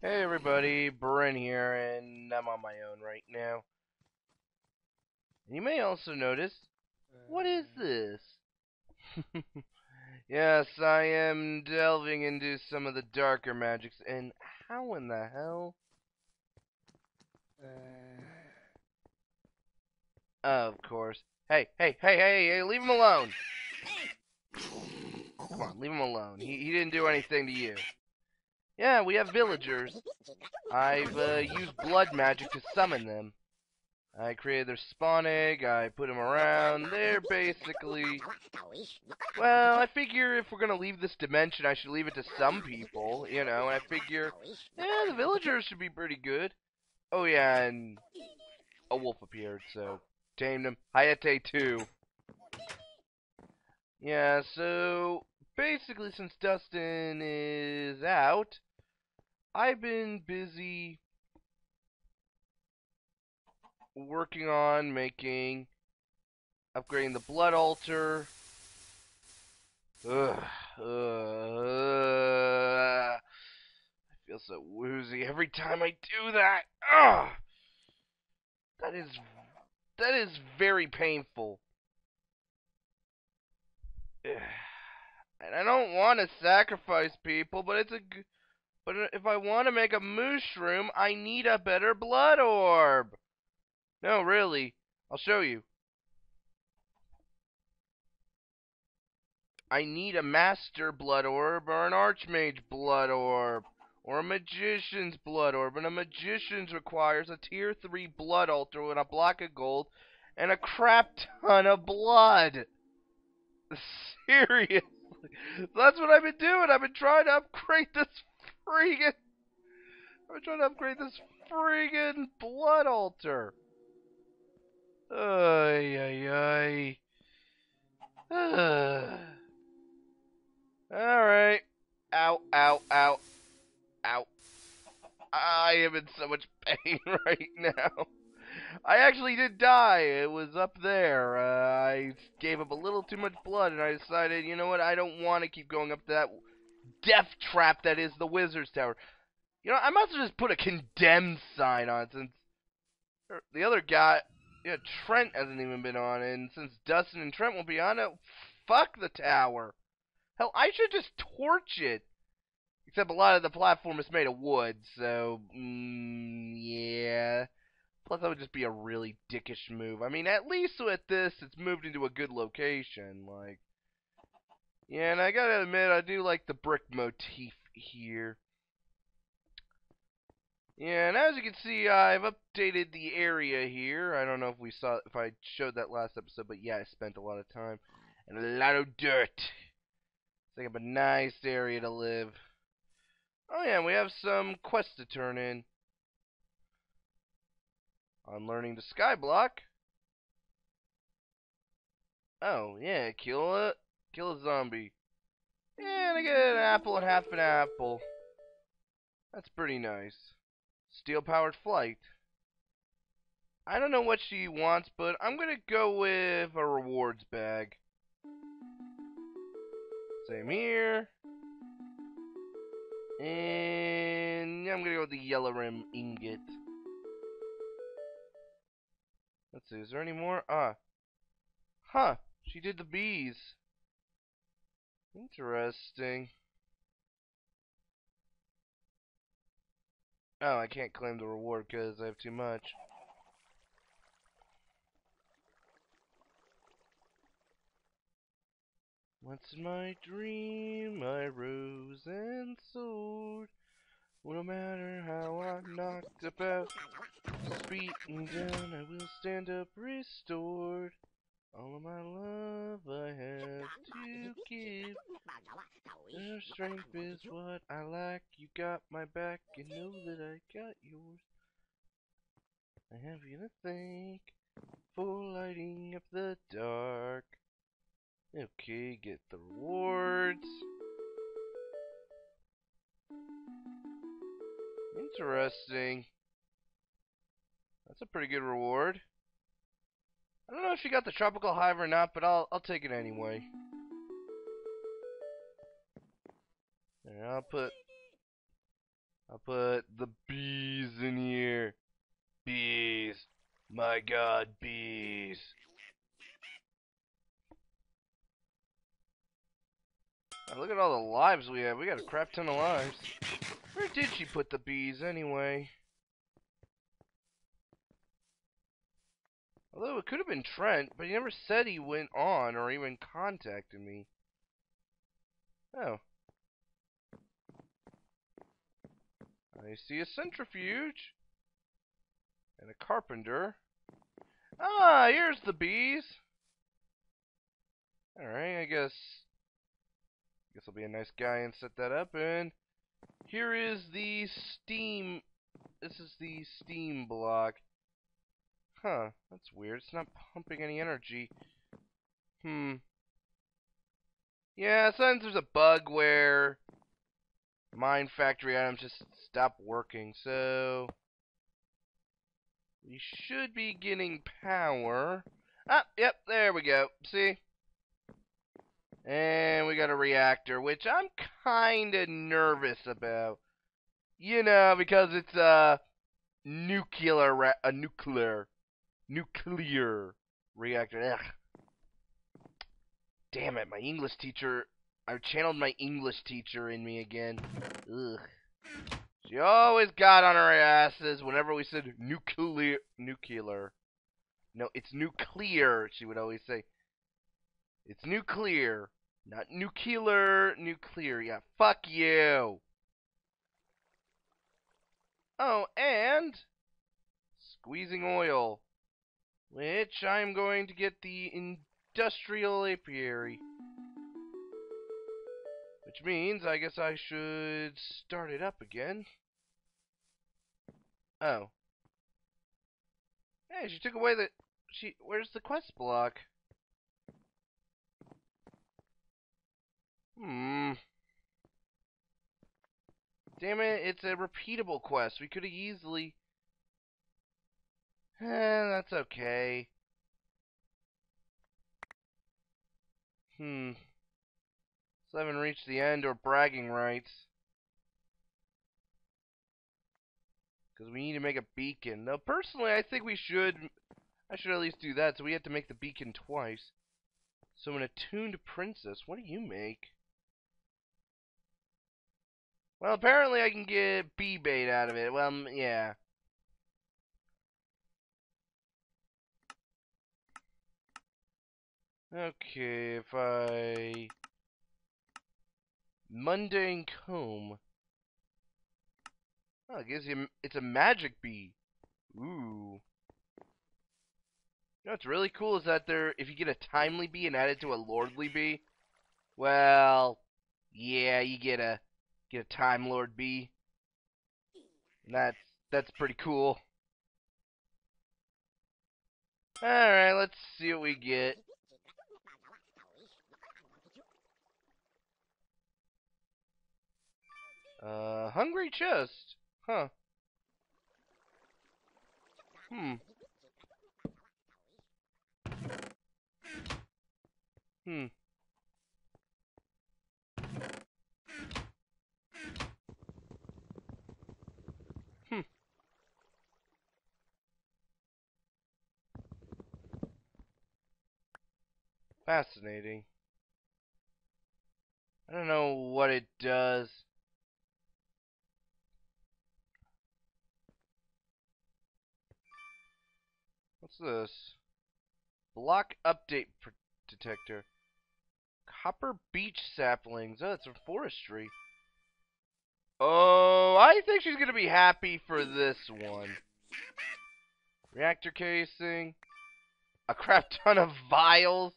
Hey everybody, Bren here, and I'm on my own right now. You may also notice, what is uh, this? yes, I am delving into some of the darker magics, and how in the hell? Uh, of course. Hey, hey, hey, hey, hey, leave him alone! Come on, leave him alone. He, he didn't do anything to you. Yeah, we have villagers. I've uh, used blood magic to summon them. I created their spawn egg, I put them around. They're basically... Well, I figure if we're gonna leave this dimension, I should leave it to some people, you know, and I figure, yeah, the villagers should be pretty good. Oh yeah, and a wolf appeared, so tamed him. Hayate 2. Yeah, so basically since Dustin is out, I've been busy working on making, upgrading the blood altar. Ugh, ugh, I feel so woozy every time I do that. Ugh, that is that is very painful. And I don't want to sacrifice people, but it's a but if I want to make a mushroom, I need a better blood orb. No, really. I'll show you. I need a master blood orb or an archmage blood orb or a magician's blood orb. And a magician's requires a tier 3 blood altar with a block of gold and a crap ton of blood. Seriously. That's what I've been doing. I've been trying to upgrade this friggin' I'm trying to upgrade this friggin' blood altar. Ay, ay, ay. Alright. Ow, ow, ow. Ow. I am in so much pain right now. I actually did die. It was up there. Uh, I gave up a little too much blood, and I decided, you know what, I don't want to keep going up that death trap that is the Wizard's Tower. You know, I must have just put a condemned sign on since the other guy, yeah, Trent hasn't even been on, and since Dustin and Trent won't be on it, fuck the tower. Hell, I should just torch it. Except a lot of the platform is made of wood, so, mm, yeah. Plus, that would just be a really dickish move. I mean, at least with this, it's moved into a good location. Like, yeah, and I gotta admit, I do like the brick motif here. Yeah, and as you can see, I've updated the area here. I don't know if we saw, if I showed that last episode, but yeah, I spent a lot of time and a lot of dirt. It's of a nice area to live. Oh yeah, we have some quests to turn in. On learning the skyblock. Oh yeah, kill a kill a zombie. And I get an apple and half an apple. That's pretty nice. Steel powered flight. I don't know what she wants, but I'm gonna go with a rewards bag. Same here. And I'm gonna go with the yellorium ingot. Let's see, is there any more? Ah. Huh. She did the bees. Interesting. Oh, I can't claim the reward because I have too much. Once in my dream I rose and soared. No matter how I'm knocked about, beaten down, I will stand up restored. All of my love I have to give. Your strength is what I lack. You got my back, you know that I got yours. I have you to thank for lighting up the dark. Okay, get the rewards. Interesting. That's a pretty good reward. I don't know if you got the tropical hive or not, but I'll I'll take it anyway. There, I'll put I'll put the bees in here. Bees. My god, bees. Look at all the lives we have. We got a crap ton of lives. Where did she put the bees anyway? Although it could have been Trent, but he never said he went on or even contacted me. Oh. I see a centrifuge. And a carpenter. Ah, here's the bees. Alright, I guess I guess I'll be a nice guy and set that up and here is the steam this is the steam block. Huh, that's weird. It's not pumping any energy. Hmm. Yeah, sometimes there's a bug where MineFactory items just stop working, so we should be getting power. Ah, yep, there we go. See? And we got a reactor, which I'm kinda nervous about. You know, because it's a nuclear, a nuclear, nuclear reactor. Ugh. Damn it, my English teacher, I channeled my English teacher in me again. Ugh. She always got on her asses whenever we said nuclear, nuclear. No, it's nuclear, she would always say. It's nuclear, not nuclear, nuclear. Yeah, fuck you. Oh, and squeezing oil, which I'm going to get the industrial apiary. Which means I guess I should start it up again. Oh. Hey, she took away the she where's the quest block? Hmm. Damn it, it's a repeatable quest. We could have easily... Eh, that's okay. Hmm. Still haven't reached the end or bragging rights. Because we need to make a beacon. Now, personally, I think we should... I should at least do that, so we have to make the beacon twice. So an attuned princess, what do you make? Well, apparently I can get bee bait out of it. Well, yeah. Okay, if I... Mundane comb. Oh, it gives you... It's a magic bee. Ooh. You know what's really cool is that there, if you get a timely bee and add it to a lordly bee, well, yeah, you get a Get a Time Lord bee. And that's that's pretty cool. Alright, let's see what we get. Uh, hungry chest. Huh. Hmm. Hmm. Fascinating. I don't know what it does. What's this? Block update detector. Copper beech saplings. Oh, it's a forestry. Oh, I think she's going to be happy for this one. Reactor casing. A crap ton of vials.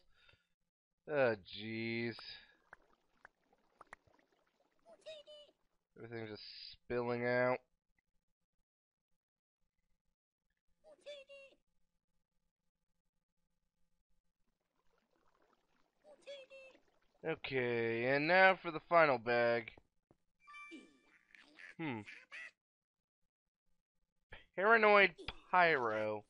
Oh, jeez. Everything's just spilling out. Okay, and now for the final bag. Hmm. Paranoid Pyro.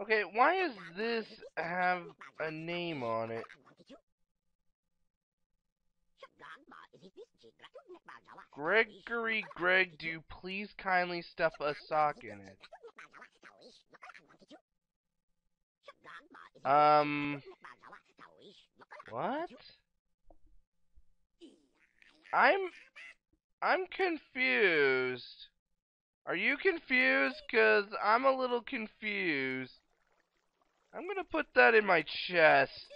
Okay, why does this have a name on it? Gregory Greg, do please kindly stuff a sock in it? Um, what? I'm, I'm confused. Are you confused? Cause I'm a little confused. I'm gonna put that in my chest.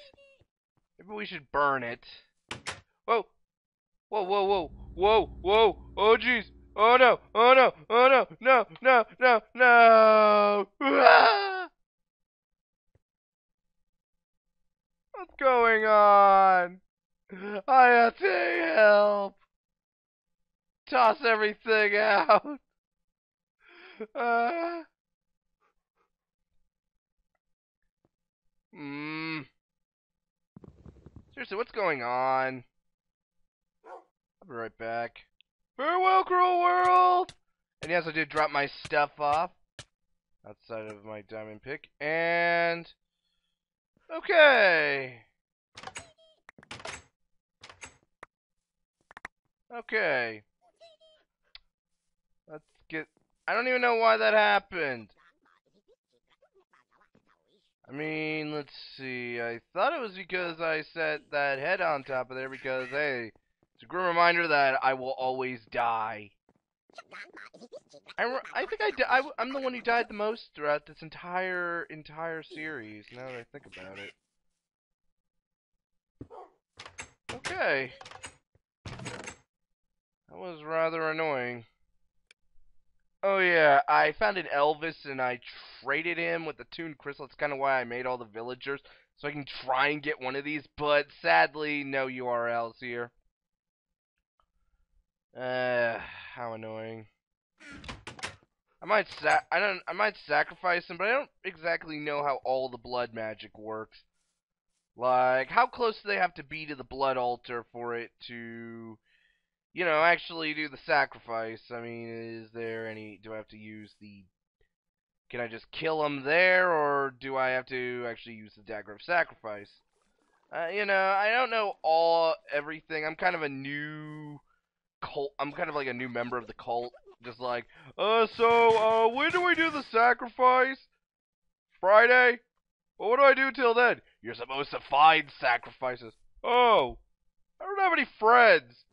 Maybe we should burn it. Whoa! Whoa, whoa, whoa, whoa, whoa! Oh jeez! Oh no! Oh no! Oh no! No! No! No! No! Ah! What's going on? I have to help. Toss everything out. Uh. Hmm. Seriously, what's going on? I'll be right back. Farewell, cruel world! And yes, I did drop my stuff off outside of my diamond pick. And okay. Okay. Let's get I don't even know why that happened. I mean, let's see. I thought it was because I set that head on top of there because, hey, it's a grim reminder that I will always die. I, I think I, I, I'm the one who died the most throughout this entire, entire series, now that I think about it. Okay. That was rather annoying. Oh yeah, I found an Elvis and I traded him with the Toon Crystal. That's kind of why I made all the villagers, so I can try and get one of these, but sadly, no URLs here. Uh, how annoying. I might sa I don't I might sacrifice him, but I don't exactly know how all the blood magic works. Like, how close do they have to be to the blood altar for it to you know, actually do the sacrifice. I mean, is there any, do I have to use the, can I just kill him there, or do I have to actually use the dagger of sacrifice? Uh, you know, I don't know all, everything. I'm kind of a new cult, I'm kind of like a new member of the cult. Just like, uh, so, uh, when do we do the sacrifice? Friday? Well, what do I do till then? You're supposed to find sacrifices. Oh, I don't have any friends.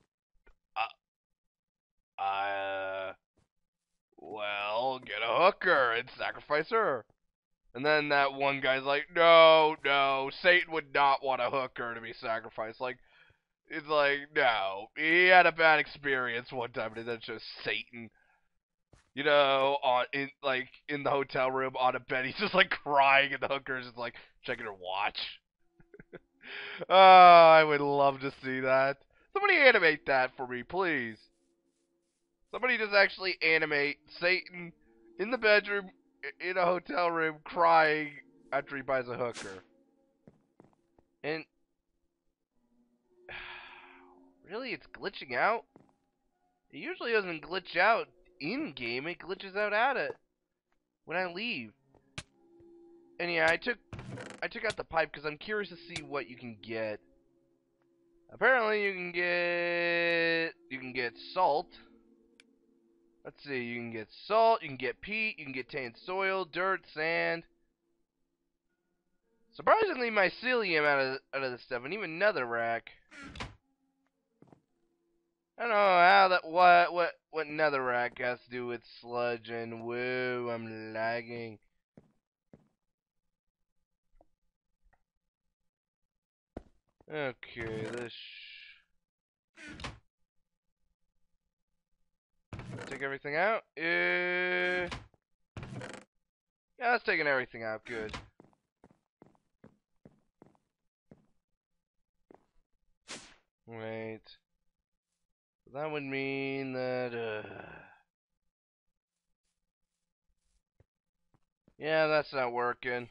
Uh, well, get a hooker and sacrifice her. And then that one guy's like, no, no, Satan would not want a hooker to be sacrificed. Like, it's like, no, he had a bad experience one time, and that's just Satan. You know, on in like in the hotel room on a bed, he's just like crying, and the hooker's just like checking her watch. oh, I would love to see that. Somebody animate that for me, please. Somebody just actually animate Satan in the bedroom in a hotel room crying after he buys a hooker. And really, it's glitching out. It usually doesn't glitch out in game. It glitches out at it when I leave. And yeah, I took I took out the pipe because I'm curious to see what you can get. Apparently, you can get you can get salt. Let's see, you can get salt, you can get peat, you can get tanned soil, dirt, sand. Surprisingly, mycelium out of out of the stuff, and even netherrack. I don't know how that what what what netherrack has to do with sludge and woo, I'm lagging. Okay, this. Take everything out. Uh, yeah, that's taking everything out. Good. Wait. That would mean that, uh... Yeah, that's not working.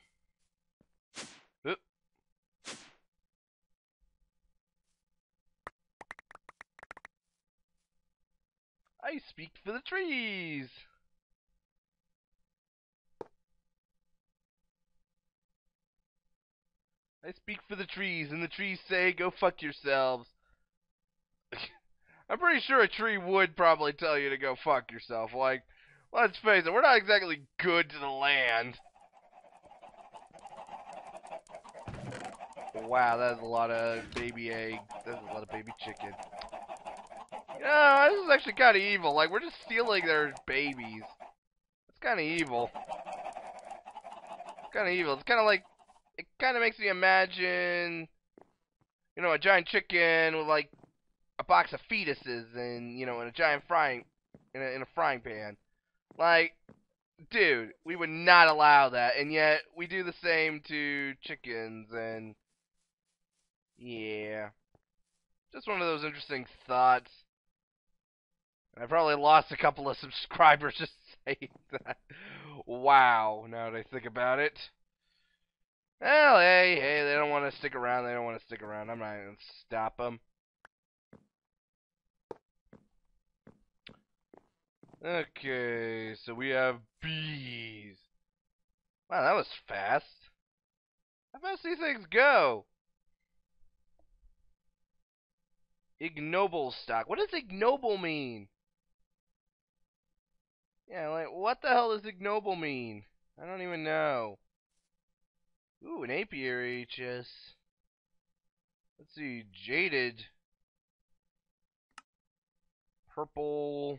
I speak for the trees. I speak for the trees, and the trees say, go fuck yourselves. I'm pretty sure a tree would probably tell you to go fuck yourself. Like, let's face it, we're not exactly good to the land. Wow, that's a lot of baby egg. That's a lot of baby chicken. Yeah, this is actually kind of evil. Like, we're just stealing their babies. It's kind of evil. Kind of evil. It's kind of like, it kind of makes me imagine, you know, a giant chicken with like a box of fetuses and you know, in a giant frying, in a, in a frying pan. Like, dude, we would not allow that, and yet we do the same to chickens and yeah. Just one of those interesting thoughts. I probably lost a couple of subscribers just saying that. Wow, now that I think about it. Well, hey, hey, they don't want to stick around. They don't want to stick around. I'm not going to stop them. Okay, so we have bees. Wow, that was fast. How fast these things go? Ignoble stock. What does ignoble mean? Yeah, like, what the hell does ignoble mean? I don't even know. Ooh, an apiary chest. Let's see, jaded. Purple.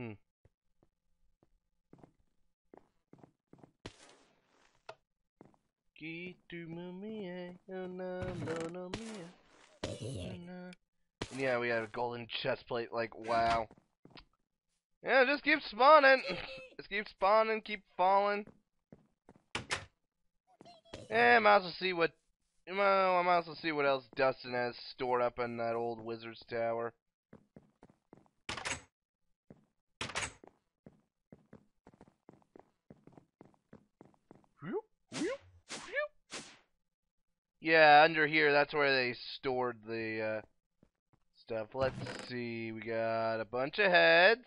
Hmm. Yeah, we have a golden chest plate, like, wow. Yeah, just keep spawning. just keep spawning, keep falling. Yeah, I might well see what, well, I might as well see what else Dustin has stored up in that old wizard's tower. Yeah, under here, that's where they stored the uh, stuff. Let's see, we got a bunch of heads.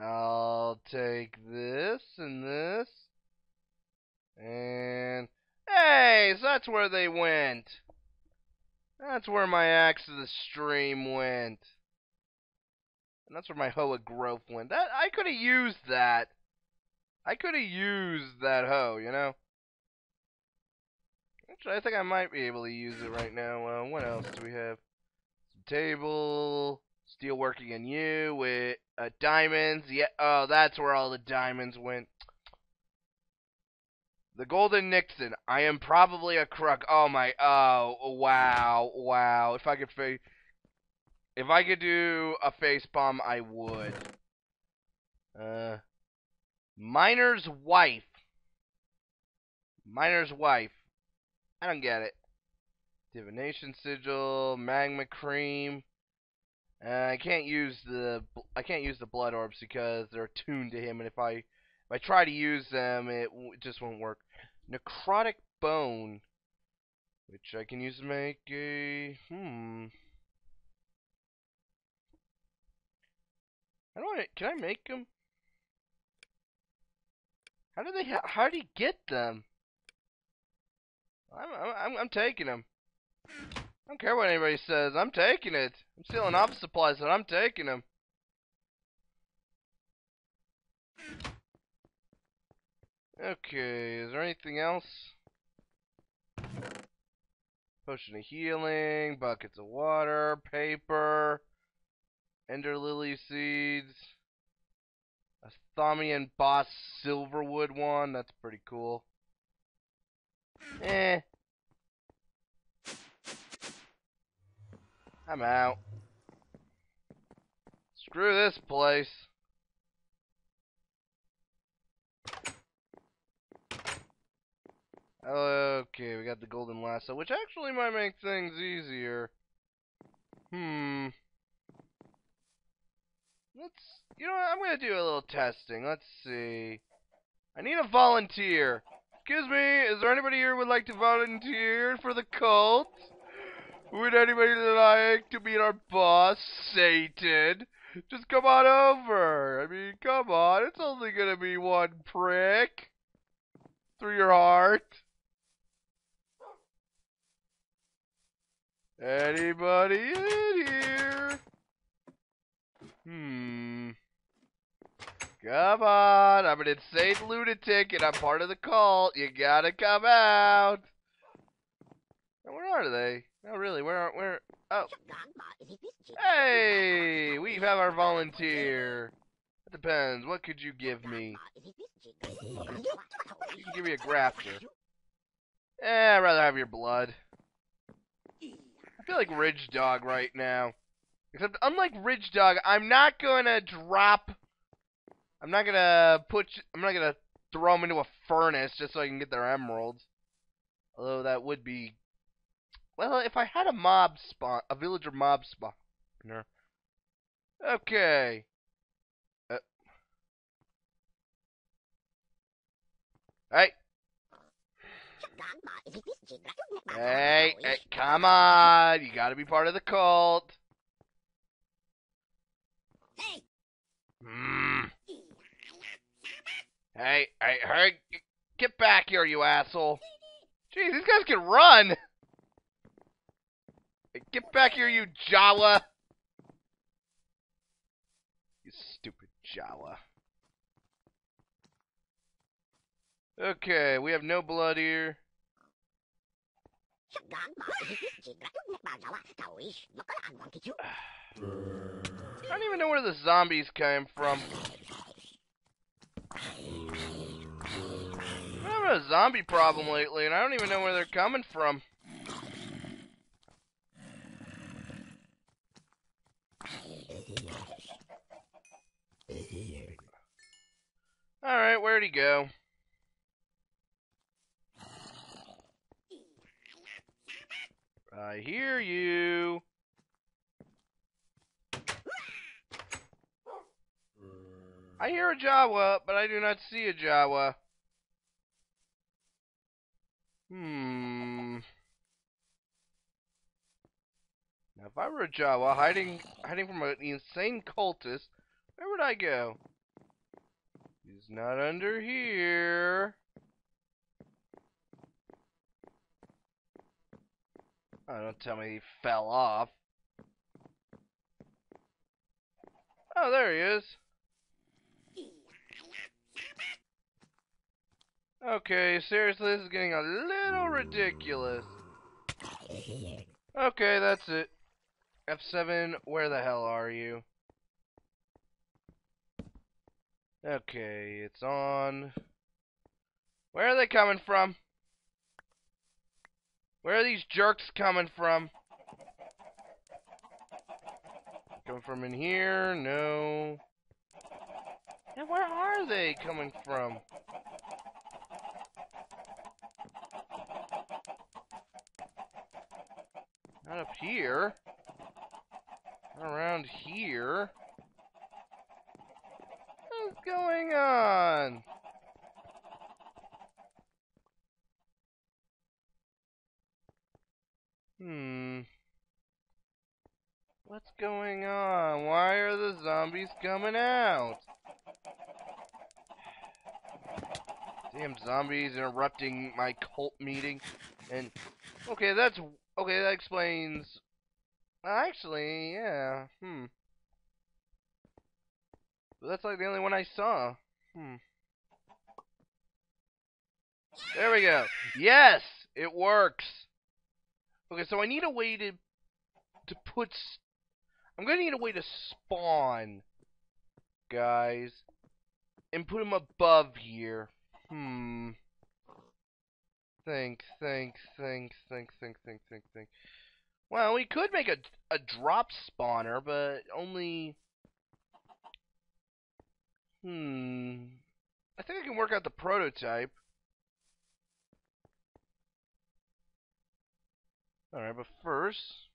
I'll take this and this. And, hey, so that's where they went. That's where my axe of the stream went. And that's where my hoe of growth went. That I could have used that. I could have used that hoe, you know? Actually, I think I might be able to use it right now. Uh, what else do we have? Table, steel working in you with uh, diamonds. Yeah, oh, that's where all the diamonds went. The Golden Nixon. I am probably a crook. Oh my. Oh wow, wow. If I could face, if I could do a face bomb, I would. Uh, miner's wife. Miner's wife. I don't get it. Divination sigil, magma cream. Uh, I can't use the I can't use the blood orbs because they're tuned to him, and if I if I try to use them, it, it just won't work. Necrotic bone, which I can use to make a hmm. I can I make them? How do they how do you get them? I'm, I'm, I'm taking them. I don't care what anybody says. I'm taking it. I'm stealing office supplies, and I'm taking them. Okay, is there anything else? Potion of healing, buckets of water, paper, ender lily seeds, a Thaumian boss silverwood one, that's pretty cool. Eh. I'm out. Screw this place. Okay, we got the golden lasso, which actually might make things easier. Hmm. Let's, you know what, I'm to do a little testing. Let's see. I need a volunteer. Excuse me, is there anybody here who would like to volunteer for the cult? Would anybody like to meet our boss, Satan? Just come on over. I mean, come on, it's only gonna be one prick. through your heart. Anybody in here? Hmm. Come on, I'm an insane lunatic and I'm part of the cult. You gotta come out. Where are they? Oh, really? Where are where? Oh, hey, we have our volunteer. It depends. What could you give me? You can give me a grafter. Eh, I'd rather have your blood. I feel like Ridge Dog right now. Except, unlike Ridge Dog, I'm not gonna drop. I'm not gonna put. I'm not gonna throw them into a furnace just so I can get their emeralds. Although that would be. Well, if I had a mob spawn, a villager mob spawner. Okay. Uh. Hey, hey, hey, come on! You gotta be part of the cult. Hmm. Hey, hey, hey, get back here, you asshole. Jeez, these guys can run. Hey, Get back here, you Jawa. You stupid Jawa. Okay, we have no blood here. I don't even know where the zombies came from. I'm having a zombie problem lately, and I don't even know where they're coming from. Alright, where'd he go? I hear you. I hear a Jawa, but I do not see a Jawa. Hmm. Now, if I were a Jawa hiding hiding from an insane cultist, where would I go? He's not under here. Oh, don't tell me he fell off. Oh, there he is. Okay, seriously, this is getting a little ridiculous. Okay, that's it. F7, where the hell are you? Okay, it's on. Where are they coming from? Where are these jerks coming from? Coming from in here? No. And where are they coming from? Not up here. Not around here. What's going on? Hmm. What's going on? Why are the zombies coming out? Damn zombies interrupting my cult meeting. And okay, that's okay. That explains. Actually, yeah. Hmm. But that's like the only one I saw. Hmm. There we go. Yes, it works. Okay, so I need a way to to put. s- I'm gonna need a way to spawn, guys, and put them above here. Hmm. Think, think, think, think, think, think, think, think. Well, we could make a a drop spawner, but only. Hmm. I think I can work out the prototype. Alright, but first.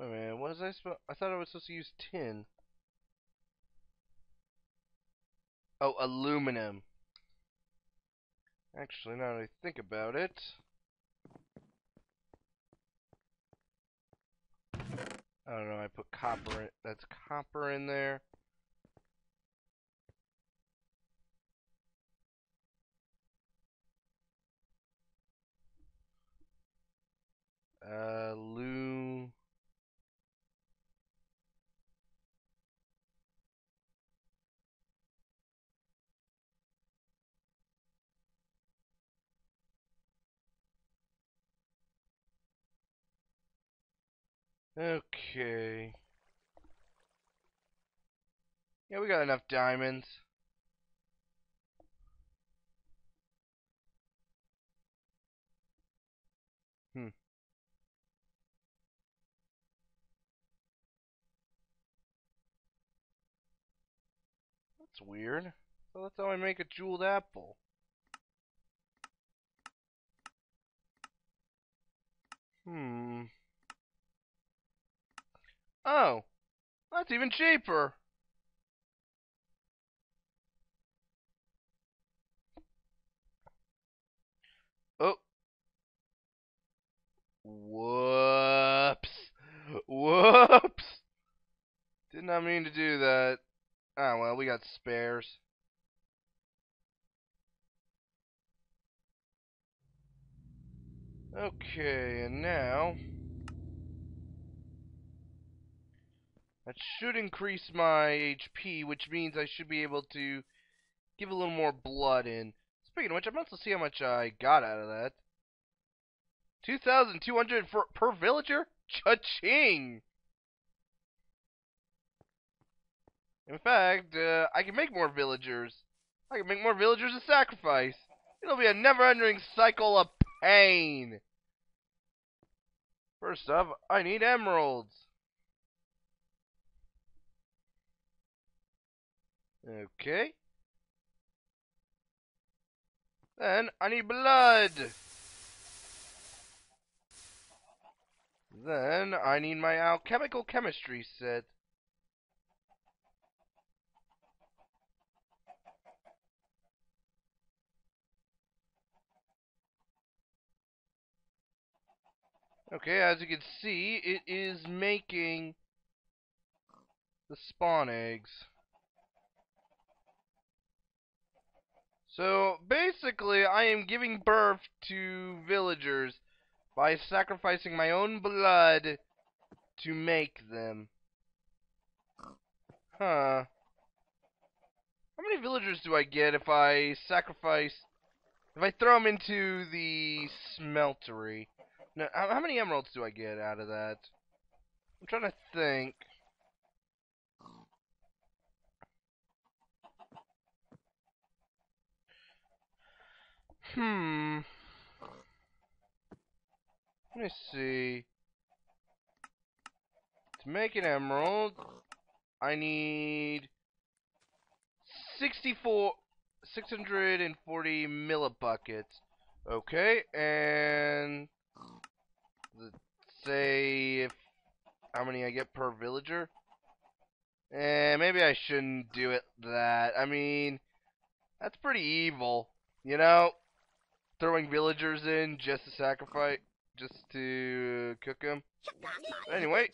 Wait a minute, was I supposed... I thought I was supposed to use tin. Oh, aluminum. Actually, now that I think about it... I don't know, I put copper in... That's copper in there. Uh, loo. Okay. Yeah, we got enough diamonds. Hmm. That's weird. So that's how I make a jeweled apple. Hmm. Oh, that's even cheaper. Oh. Whoops. Whoops. Did not mean to do that. Ah, well, we got spares. Okay, and now... That should increase my HP, which means I should be able to give a little more blood in. Speaking of which, I'm about to see how much I got out of that. 2,200 per villager? Cha-ching! In fact, uh, I can make more villagers. I can make more villagers to sacrifice. It'll be a never-ending cycle of pain. First off, I need emeralds. Okay. Then I need blood. Then I need my alchemical chemistry set. Okay, as you can see, it is making the spawn eggs. So, basically, I am giving birth to villagers by sacrificing my own blood to make them. Huh. How many villagers do I get if I sacrifice... If I throw them into the smeltery? No, how, how many emeralds do I get out of that? I'm trying to think. Hmm. Let me see. To make an emerald, I need 64, 640 millibuckets. Okay, and let's say if how many I get per villager. Eh, maybe I shouldn't do it that. I mean, that's pretty evil, you know? Throwing villagers in just to sacrifice, just to cook them. Anyway.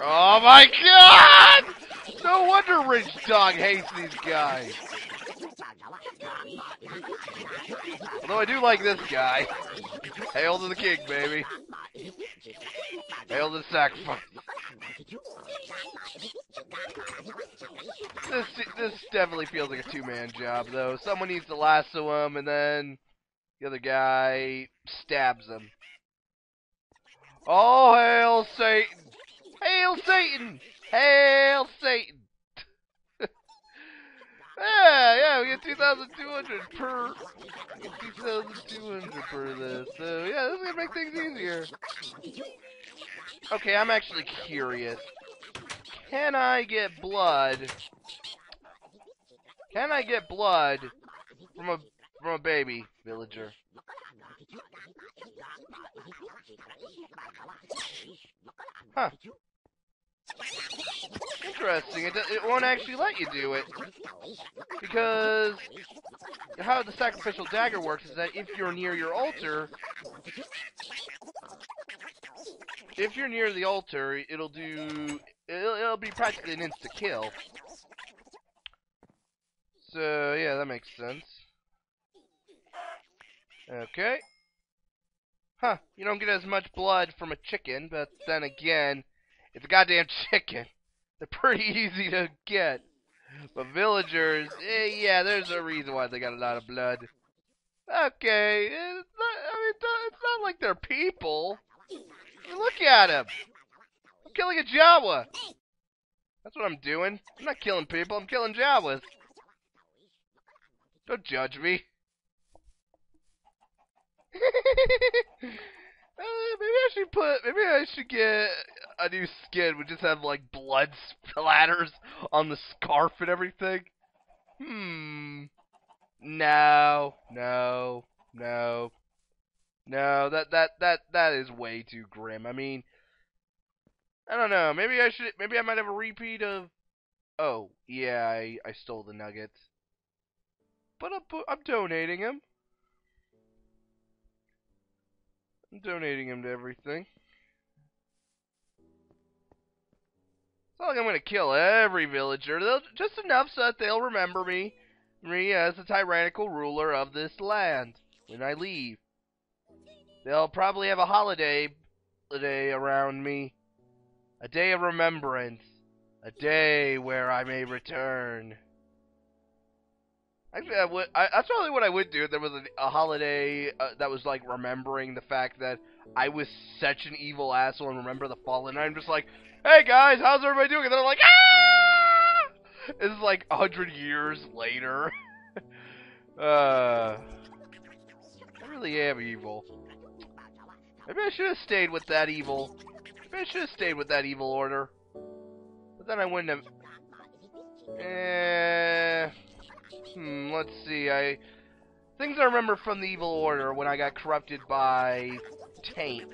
Oh my god! No wonder Rich Dog hates these guys. Although I do like this guy. Hail to the king, baby. Hail to the sacrifice. This this definitely feels like a two-man job, though. Someone needs to lasso him, and then the other guy stabs him. Oh, hail Satan! Hail Satan! Hail Satan! Yeah, yeah, we get 2,200 per, 2,200 per this. So, yeah, this is gonna make things easier. Okay, I'm actually curious. Can I get blood? Can I get blood from a from a baby villager? Huh. Interesting. It, it won't actually let you do it. Because how the sacrificial dagger works is that if you're near your altar, if you're near the altar, it'll do, it'll, it'll be practically an insta-kill. So, yeah, that makes sense. Okay. Huh, you don't get as much blood from a chicken, but then again, it's a goddamn chicken. They're pretty easy to get. But villagers, eh, yeah, there's a reason why they got a lot of blood. Okay, it's not, I mean, it's not like they're people. Look at him. I'm killing a Jawa. That's what I'm doing. I'm not killing people, I'm killing Jawas. Don't judge me. Maybe I should put. Maybe I should get a new skin. We just have like blood splatters on the scarf and everything. Hmm. No. No. No. No. That that that that is way too grim. I mean, I don't know. Maybe I should. Maybe I might have a repeat of. Oh yeah, I I stole the nuggets. But I'm I'm donating them. I'm donating him to everything. Like I'm going to kill every villager. They'll, just enough so that they'll remember me, me as the tyrannical ruler of this land when I leave. They'll probably have a holiday a day around me. A day of remembrance. A day where I may return. Actually, I would. I, that's probably what I would do if there was a, a holiday uh, that was like remembering the fact that I was such an evil asshole and remember the fallen. I'm just like, hey guys, how's everybody doing? And they're like, ah! It's like a hundred years later. uh, I really am evil. Maybe I should have stayed with that evil. Maybe I should have stayed with that evil order. But then I wouldn't have. Eh. Hmm, let's see. I things I remember from the Evil Order when I got corrupted by Taint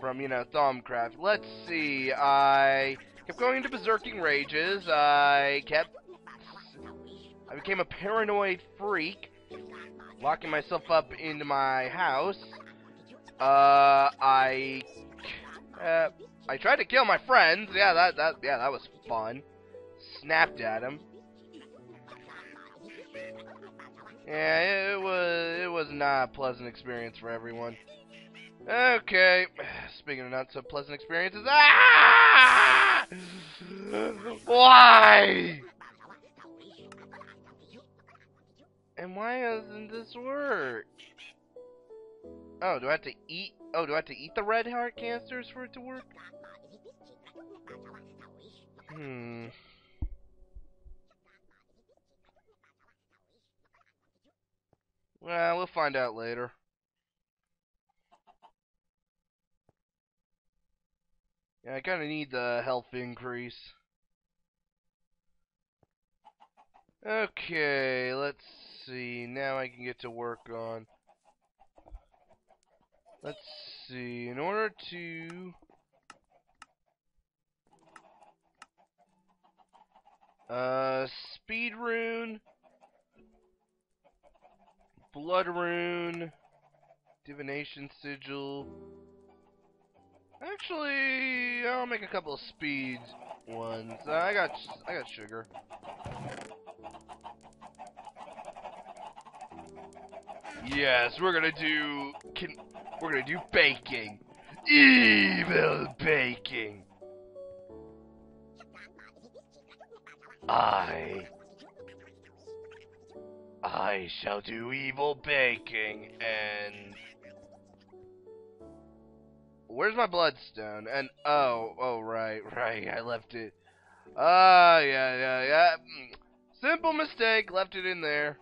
from you know Thaumcraft. Let's see. I kept going into berserking rages. I kept. I became a paranoid freak, locking myself up into my house. Uh, I. Uh, I tried to kill my friends. Yeah, that that yeah, that was fun. Snapped at him. Yeah, it was it was not a pleasant experience for everyone. Okay, speaking of not so pleasant experiences, ah! Why? And why doesn't this work? Oh, do I have to eat? Oh, do I have to eat the red heart canisters for it to work? Hmm. Well, we'll find out later. Yeah, I kind of need the health increase. Okay, let's see. Now I can get to work on... Let's see. In order to... Uh, speed rune... Blood Rune, Divination Sigil. Actually, I'll make a couple of speed ones. Uh, I got I got sugar. Yes, we're gonna do can we're gonna do baking. Evil baking. I I shall do evil baking and... Where's my bloodstone? And, oh, oh, right, right, I left it. Ah, uh, yeah, yeah, yeah. Mm, simple mistake, left it in there.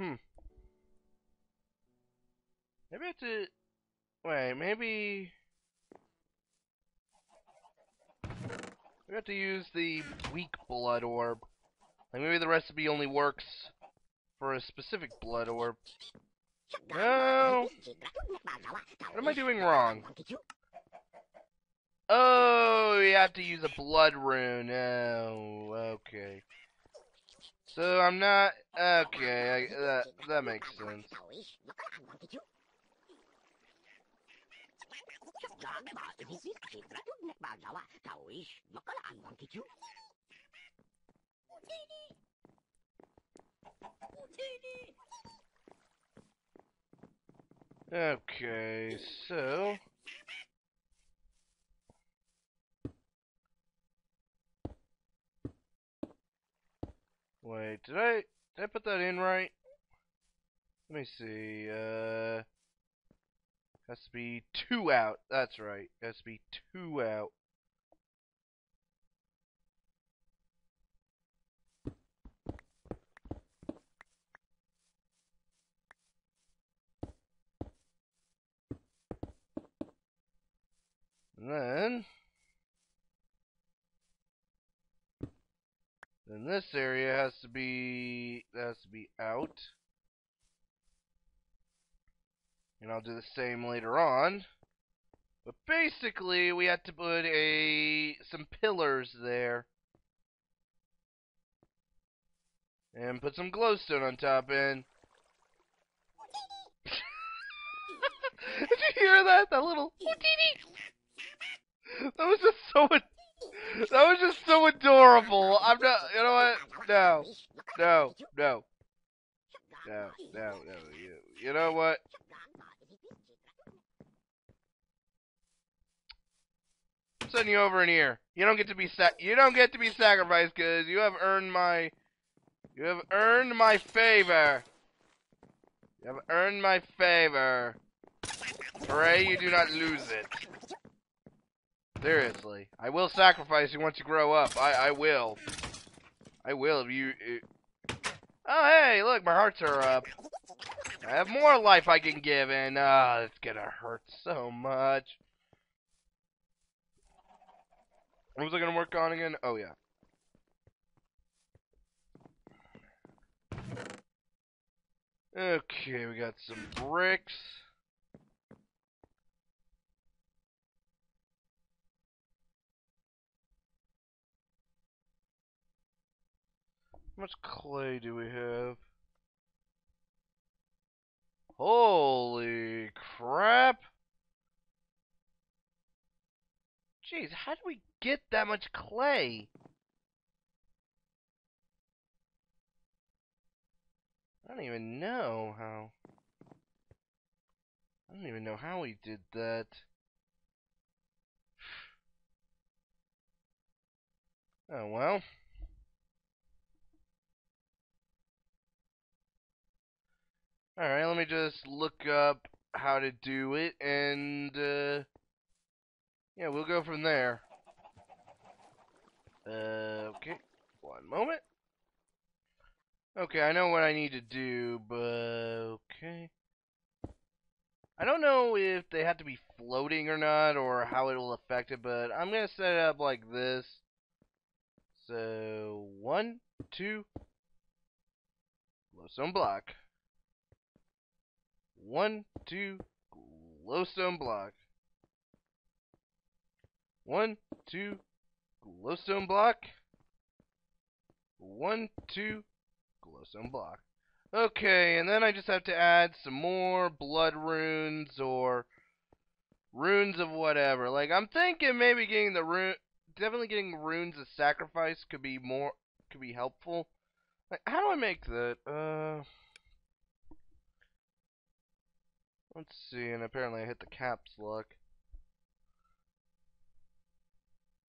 Hmm. Maybe I have to... Wait, maybe... We have to use the weak blood orb. Like maybe the recipe only works for a specific blood orb. No. What am I doing wrong? Oh, you have to use a blood rune. Oh, okay. So I'm not okay. I, that that makes sense. Okay, so wait, did I did I put that in right? Let me see. Uh, has to be two out. That's right. Has to be two out. And then, then this area has to be has to be out. And I'll do the same later on. But basically, we had to put a some pillars there. And put some glowstone on top and Did you hear that? That little That was just so That was just so adorable. I'm not you know what? No. No. No. No. No. No. You, you know what? Sending you over in here. You don't get to be sac- you don't get to be sacrificed because you have earned my you have earned my favor. You have earned my favor. Pray you do not lose it. Seriously, I will sacrifice you once you grow up. I I will. I will if you. Uh... Oh hey, look, my hearts are up. I have more life I can give, and ah, uh, it's gonna hurt so much. What was I gonna work on again? Oh yeah. Okay, we got some bricks. Much clay do we have? Holy crap! Jeez, how do we get that much clay? I don't even know how. I don't even know how we did that. Oh well. Alright, let me just look up how to do it, and, uh, yeah, we'll go from there. Uh, okay, one moment. Okay, I know what I need to do, but, okay. I don't know if they have to be floating or not, or how it'll affect it, but I'm going to set it up like this. So, one, two, glowstone block. One, two, glowstone block. One, two, glowstone block. One, two, glowstone block. Okay, and then I just have to add some more blood runes or runes of whatever. Like, I'm thinking maybe getting the rune, definitely getting runes of sacrifice could be more, could be helpful. Like, how do I make that? Uh... Let's see, and apparently I hit the caps lock.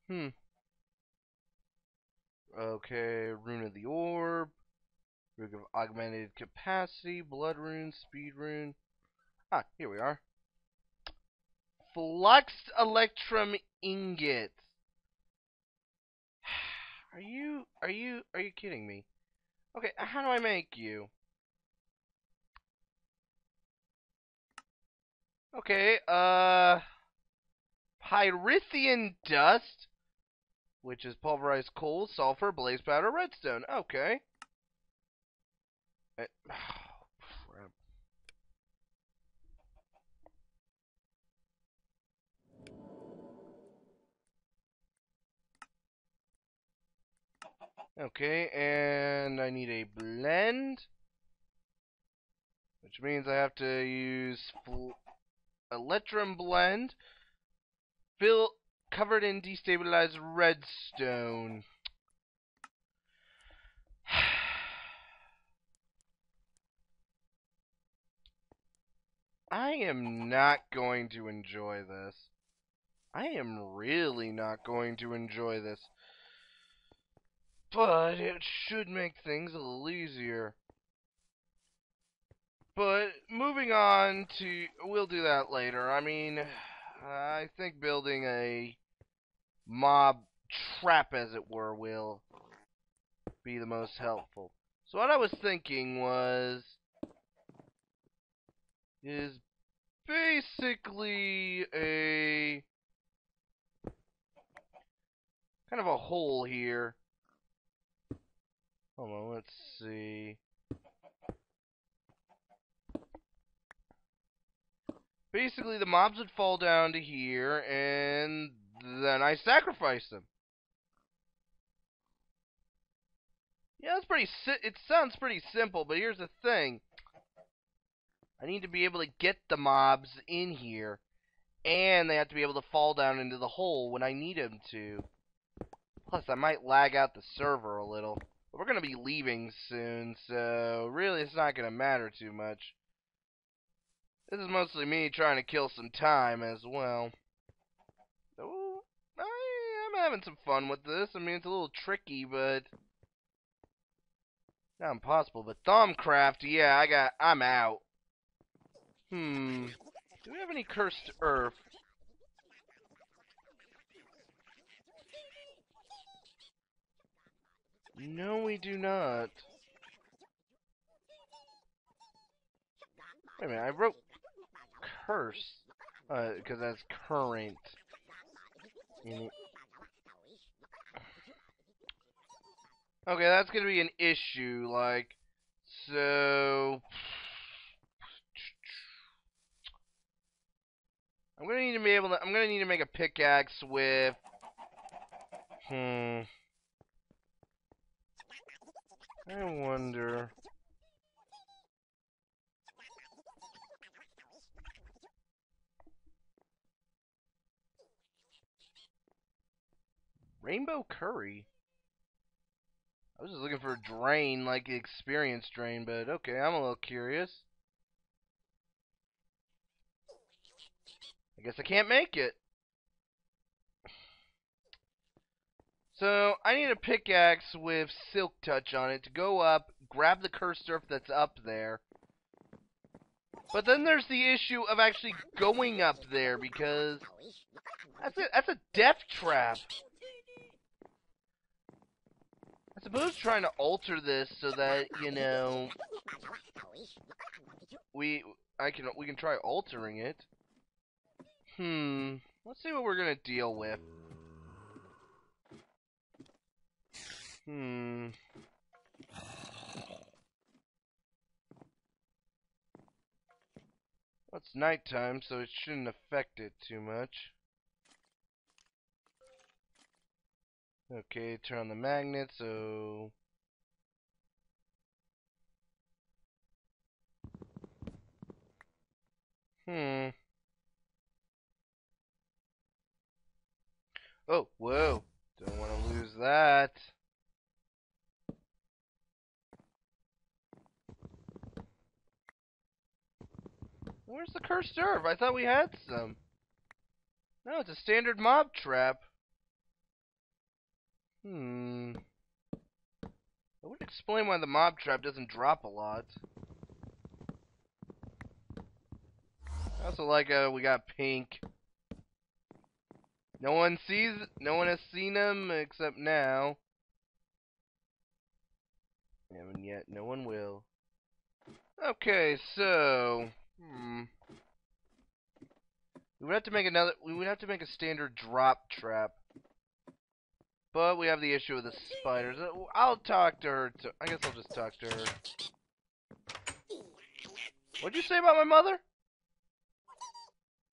Hmm. Okay, Rune of the Orb. Rune of Augmented Capacity, Blood Rune, Speed Rune. Ah, here we are. Fluxed Electrum Ingot. Are you, are you, are you kidding me? Okay, how do I make you? Okay, uh... Pyrotheum dust? which is pulverized coal, sulfur, blaze powder, redstone. Okay. Eh. Okay, and I need a blend, which means I have to use Electrum blend, fill covered in destabilized redstone. I am not going to enjoy this. I am really not going to enjoy this. But it should make things a little easier. But moving on to, we'll do that later. I mean, I think building a mob trap, as it were, will be the most helpful. So what I was thinking was, is basically a kind of a hole here. Hold on, let's see. Basically, the mobs would fall down to here, and then I sacrifice them. Yeah, that's pretty. It sounds pretty simple, but here's the thing. I need to be able to get the mobs in here, and they have to be able to fall down into the hole when I need them to. Plus, I might lag out the server a little. But we're going to be leaving soon, so really it's not going to matter too much. This is mostly me trying to kill some time as well. So, I, I'm having some fun with this. I mean, it's a little tricky, but not impossible. But Thaumcraft, yeah, I got, I'm out. Hmm. Do we have any cursed earth? No, we do not. Wait a minute, I wrote curse, because uh, that's current. Okay, that's gonna be an issue, like, so... I'm gonna need to be able to, I'm gonna need to make a pickaxe with, hmm... I wonder... Rainbow Curry? I was just looking for a drain, like experience drain, but okay, I'm a little curious. I guess I can't make it. So, I need a pickaxe with Silk Touch on it to go up, grab the cursed earth that's up there. But then there's the issue of actually going up there, because that's a, that's a death trap. I suppose trying to alter this so that, you know, we, I can, we can try altering it. Hmm, let's see what we're gonna deal with. Hmm. Well, it's nighttime, so it shouldn't affect it too much. Okay, turn on the magnet, so... Hmm. Oh, whoa. Don't want to lose that. Where's the cursed earth? I thought we had some. No, it's a standard mob trap. Hmm. That would explain why the mob trap doesn't drop a lot. I also like uh we got pink. No one sees no one has seen him except now. And yet no one will. Okay, so hmm. We would have to make another we would have to make a standard drop trap. But we have the issue with the spiders. Uh, I'll talk to her. To, I guess I'll just talk to her. What'd you say about my mother?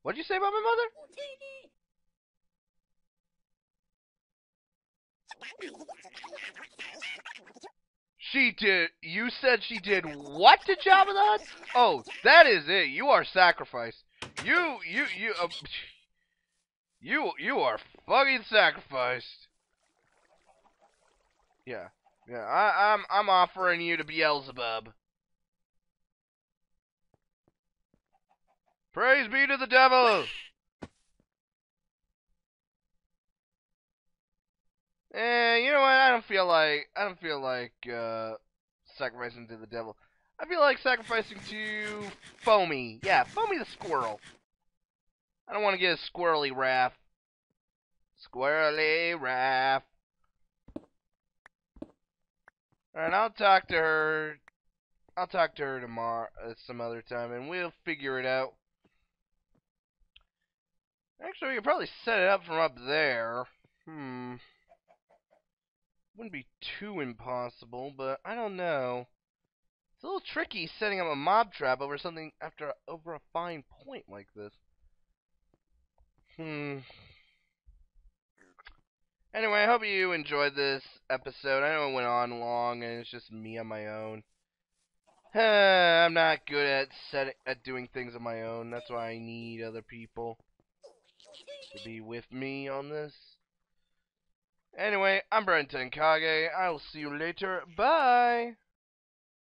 What'd you say about my mother? She did. You said she did what to Jabba the Hutt? Oh, that is it. You are sacrificed. You, you, you, uh, you, you are fucking sacrificed. Yeah, yeah. I, I'm, I'm offering you to Beelzebub. Praise be to the devil. Eh, you know what? I don't feel like I don't feel like uh, sacrificing to the devil. I feel like sacrificing to Foamy. Yeah, Foamy the squirrel. I don't want to get a squirrely wrath. Squirrely wrath. Alright, I'll talk to her. I'll talk to her tomorrow, uh, some other time, and we'll figure it out. Actually, we could probably set it up from up there. Hmm wouldn't be too impossible, but I don't know. It's a little tricky setting up a mob trap over something after over a fine point like this. Hmm. Anyway, I hope you enjoyed this episode. I know it went on long and it's just me on my own. I'm not good at setting at doing things on my own. That's why I need other people to be with me on this. Anyway, I'm Bren Tenkage. I will see you later. Bye!